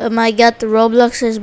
Um, oh my god, Roblox is